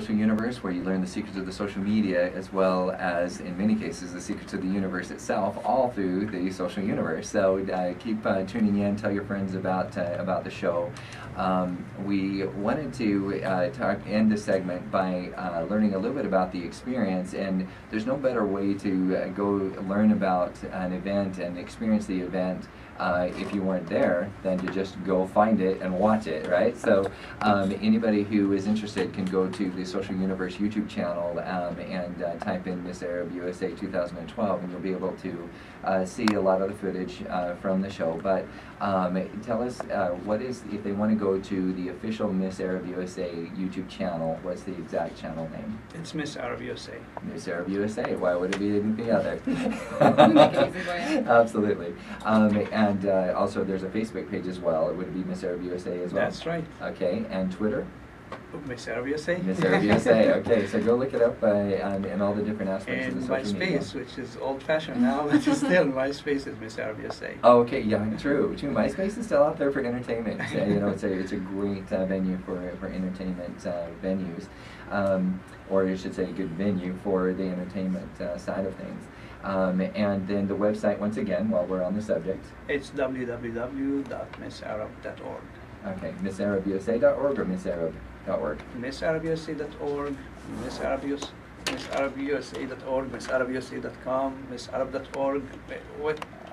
social universe where you learn the secrets of the social media as well as, in many cases, the secrets of the universe itself, all through the social universe. So uh, keep uh, tuning in, tell your friends about, uh, about the show. Um, we wanted to uh, talk, end the segment by uh, learning a little bit about the experience, and there's no better way to uh, go learn about an event and experience the event uh, if you weren't there than to just go find it and watch it, right? So um, anybody who is interested can go to the Social Universe YouTube channel um, and uh, type in Miss Arab USA 2012 and you'll be able to uh, see a lot of the footage uh, from the show. But um, tell us uh, what is, if they want to go to the official Miss Arab USA YouTube channel, what's the exact channel name? It's Miss Arab USA. Miss Arab USA, why would it be anything other? make it easy. Absolutely. And uh, also there's a Facebook page as well. It would be Miss Arab USA as well? That's right. Okay, and Twitter? Miss Arab USA. Miss Arab USA. Okay, so go look it up uh, on, in all the different aspects And of the social media. MySpace, which is old-fashioned now, but it's still MySpace is Miss Arab USA. Oh, okay, yeah, true. True. MySpace is still out there for entertainment. You know, it's a it's a great uh, venue for for entertainment uh, venues, um, or you should say, a good venue for the entertainment uh, side of things. Um, and then the website, once again, while we're on the subject. It's www.missarab.org. Okay, MissArabUSA.org or MissArab.org. MissArabUSA.org, Miss MissArabUSA.org, MissArabUSA.com, MissArab.org.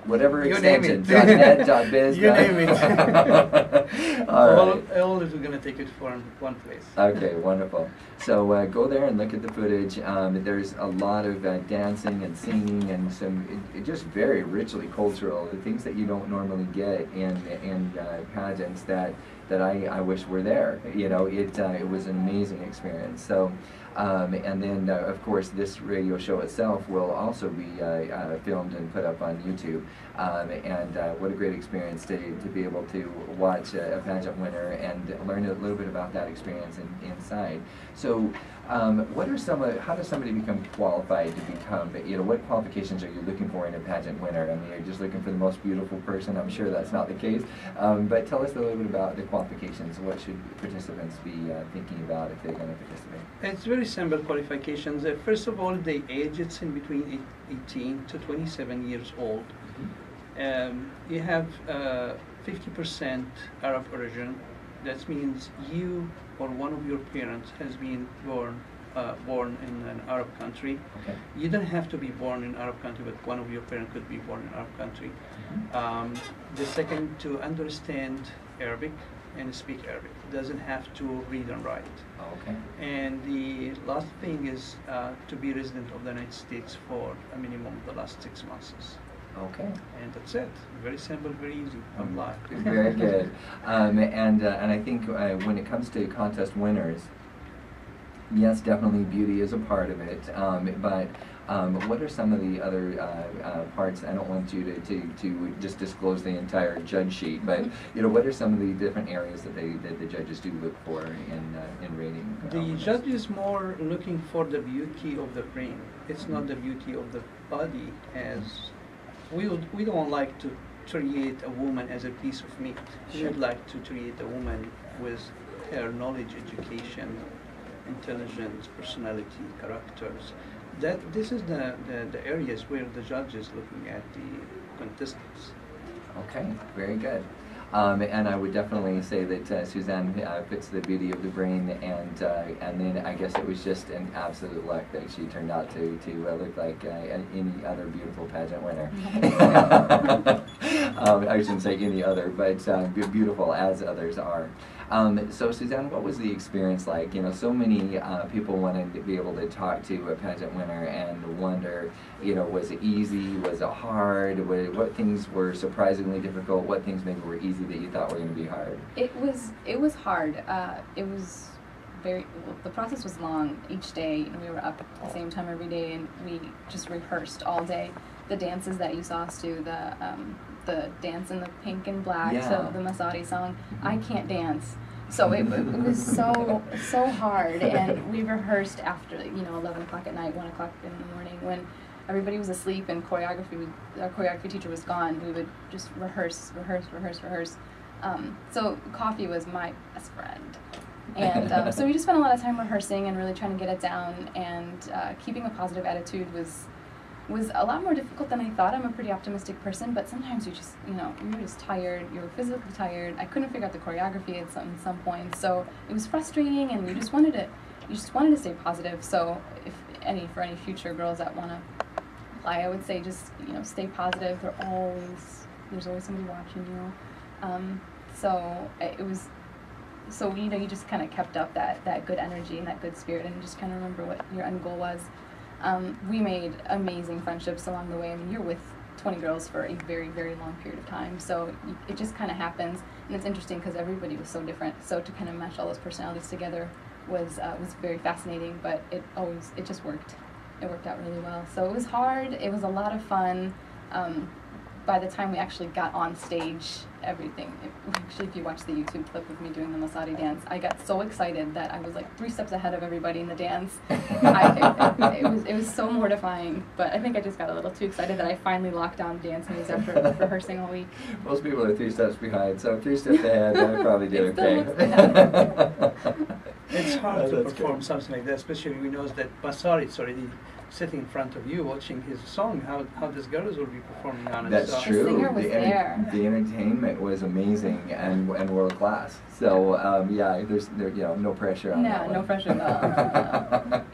What? Whatever You name it. .net, dot .biz. You dot- name it. All all, right. all is going to take it from one place. Okay, wonderful. So uh, go there and look at the footage. Um, there's a lot of uh, dancing and singing and some it, it just very richly cultural. The things that you don't normally get in in uh, pageants that that I, I wish were there. You know, it uh, it was an amazing experience. So. Um, and then, uh, of course, this radio show itself will also be uh, uh, filmed and put up on YouTube. Um, and uh, what a great experience to, to be able to watch a, pageant winner and learn a little bit about that experience in, inside. So, um, what are some of, how does somebody become qualified to become, you know, what qualifications are you looking for in a pageant winner? I mean, you're just looking for the most beautiful person. I'm sure that's not the case. Um, but tell us a little bit about the qualifications. What should participants be uh, thinking about if they're going to participate? It's very simple qualifications. Uh, first of all, the age it's in between 18 to 27 years old. Um, you have uh, 50% Arab origin. That means you or one of your parents has been born uh, born in an Arab country. Okay. You don't have to be born in Arab country, but one of your parents could be born in Arab country. Um, the second, to understand Arabic and speak Arabic. Doesn't have to read and write. Okay. And the last thing is uh, to be resident of the United States for a minimum of the last six months. Okay. And that's it. Very simple, very easy. Um, Apply. Very good. Um, and uh, and I think uh, when it comes to contest winners, yes, definitely beauty is a part of it. Um, but um, what are some of the other uh, uh, parts? I don't want you to, to, to just disclose the entire judge sheet, but you know, what are some of the different areas that they that the judges do look for in uh, in rating? uh, The winners? judge is more looking for the beauty of the brain. It's not the beauty of the body as we would, we don't like to treat a woman as a piece of meat. We'd like to treat a woman with her knowledge, education, intelligence, personality, characters. That this is the, the, the areas where the judge is looking at the contestants. Okay, very good. Um, and I would definitely say that uh, Suzanne uh, fits the beauty of the brain, and uh, and then I guess it was just an absolute luck that she turned out to to uh, look like uh, any other beautiful pageant winner. um, I shouldn't say any other, but uh, beautiful as others are. Um, so Suzanne, what was the experience like? You know, so many uh, people wanted to be able to talk to a pageant winner and wonder, you know, was it easy? Was it hard? What, what things were surprisingly difficult? What things maybe were easy that you thought were going to be hard? It was it was hard. Uh, it was very. Well, the process was long each day. You know, we were up at the same time every day, and we just rehearsed all day. The dances that you saw us do, the um, the dance in the pink and black, Yeah. so the Masadi song. I Mhm. can't dance, so it, it was so so hard. And we rehearsed after you know eleven o'clock at night, one o'clock in the morning when. Everybody was asleep and choreography. Our choreography teacher was gone. We would just rehearse, rehearse, rehearse, rehearse. Um, so coffee was my best friend. And um, so we just spent a lot of time rehearsing and really trying to get it down. And uh, keeping a positive attitude was was a lot more difficult than I thought. I'm a pretty optimistic person, but sometimes you just, you know, you're just tired. You're physically tired. I couldn't figure out the choreography at some some point, so it was frustrating, and you just wanted to, you just wanted to stay positive. So if any for any future girls that want to apply, I would say just you know stay positive. They're always there's always somebody watching you. Um, so it it was so you know you just kind of kept up that that good energy and that good spirit and just kind of remember what your end goal was um, we made amazing friendships along the way. I mean you're with 20 girls for a very very long period of time so it just kind of happens. And it's interesting because everybody was so different. So to kind of mesh all those personalities together was uh, was very fascinating but it always it just worked. It worked out really well. So it was hard. It was a lot of fun. Um, by the time we actually got on stage, everything. It, actually, if you watch the YouTube clip of me doing the Masadi dance, I got so excited that I was like three steps ahead of everybody in the dance. I, it, it, was it was so mortifying, but I think I just got a little too excited that I finally locked down dance moves after rehearsing all week. Most people are three steps behind, so three steps ahead, I probably did It okay. It's hard Oh, to perform good. something like that, especially when he know that Basar is already sitting in front of you watching his song. How how these girls will be performing on it. That's so. true. singer was the, enter- there. the entertainment was amazing and, and world class. So um, yeah, there's there, you know no pressure on No, that no one. pressure at all.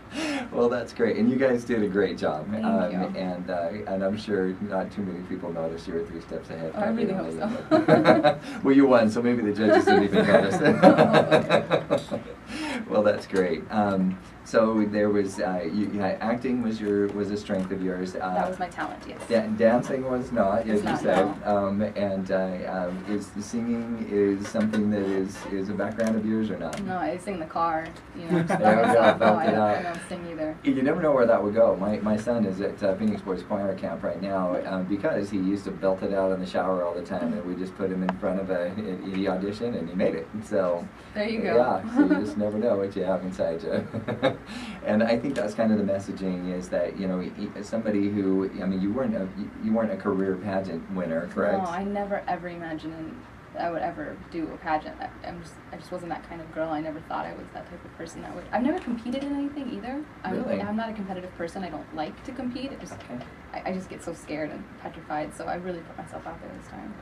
well, that's great, and you guys did a great job. Thank um, you. And uh, and I'm sure not too many people noticed you were three steps ahead. Oh, I really hope so. well, you won, so maybe the judges didn't even notice. well, that's great. Um, so there was uh, you, yeah, acting was your was a strength of yours. Uh, that was my talent, yes. Da- dancing was not, as you said, um, and uh, um, is the singing is something that is is a background of yours or not? No, I sing in the car, you know, There we go. No, I don't, I don't sing either. You never know where that would go. My, my son is at uh, Phoenix Boys Choir Camp right now um, because he used to belt it out in the shower all the time, and we just put him in front of a he auditioned and he made it. So There you go. yeah, so you just never know what you have inside you. And I think that's kind of the messaging is that you know somebody who I mean you weren't a you- you weren't a career pageant winner, correct? No, I never ever imagined I would ever do a pageant. I, I'm just, I just wasn't that kind of girl. I never thought I was that type of person that would. I've never competed in anything either. I'm, Really? I'm not a competitive person. I don't like to compete. It just, Okay. I, I just get so scared and petrified. So I really put myself out there this time.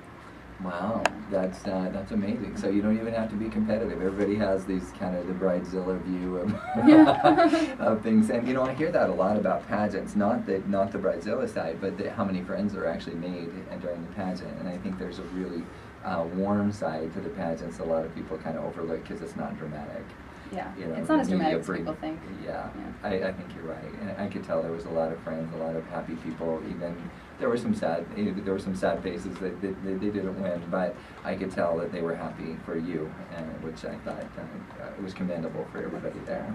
Wow, that's uh, that's amazing. So you don't even have to be competitive. Everybody has these kind of the bridezilla view of, Yeah. of things, and you know I hear that a lot about pageants. Not the not the bridezilla side, but the, how many friends are actually made during the pageant. And I think there's a really uh, warm side to the pageants. A lot of people kind of overlook because it's not dramatic. Yeah, You know, it's not as dramatic as people think. Yeah, Yeah. I, I think you're right. And I could tell there was a lot of friends, a lot of happy people. Even there were some sad, eh, there were some sad faces that, that, that they didn't win, but I could tell that they were happy for you, and which I thought uh, uh, was commendable for everybody there.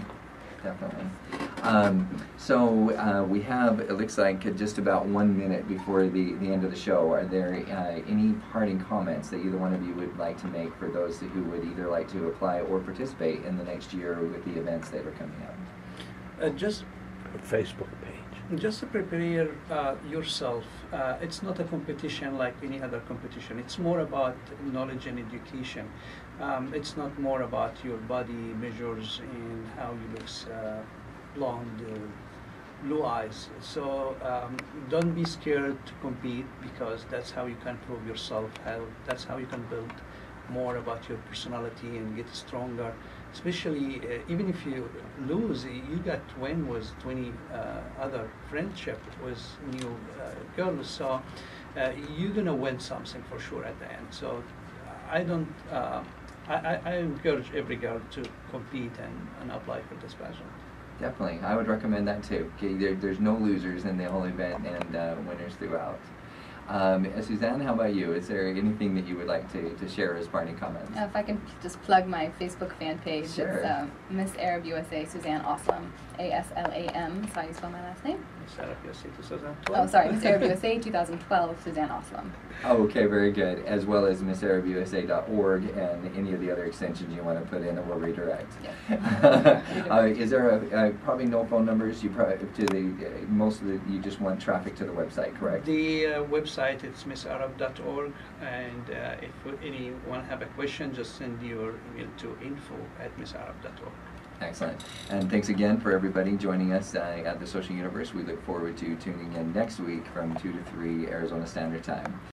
Definitely. Um, so uh, we have, it looks like just about one minute before the, the end of the show. Are there uh, any parting comments that either one of you would like to make for those who would either like to apply or participate in the next year with the events that are coming up? Uh, just Facebook page. Just to prepare uh, yourself, uh, it's not a competition like any other competition. It's more about knowledge and education. Um, it's not more about your body measures and how you look, uh, blonde, blue eyes. So um, don't be scared to compete because that's how you can prove yourself. How, that's how you can build more about your personality and get stronger. Especially uh, even if you lose, you got to was 20 uh, other friendship with new uh, girls. So uh, you're gonna win something for sure at the end. So I don't. Uh, I, I, encourage every girl to compete and, and apply for this pageant. Definitely, I would recommend that too. There, there's no losers in the whole event and winners throughout. Um, uh, Suzanne, how about you? Is there anything that you would like to, to share as parting comments? Uh, if I can just plug my Facebook fan page, Sure. it's um, Miss Arab USA Suzanne Aslam, A S L A M. That's how you spell my last name. Miss Arab USA Oh, 2012. sorry, Miss Arab USA 2012, Suzanne Aslam. Oh, okay, very good. As well as MissArabUSA.org and any of the other extensions you want to put in, and we'll redirect. Yes. uh, is there a, uh, probably no phone numbers? You probably to the uh, most of the you just want traffic to the website, correct? The uh, website is missarab.org, and uh, if anyone have a question, just send your email to info at missarab.org. Excellent. And thanks again for everybody joining us uh, at the Social Universe. We look forward to tuning in next week from 2 to 3 Arizona Standard Time.